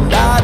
And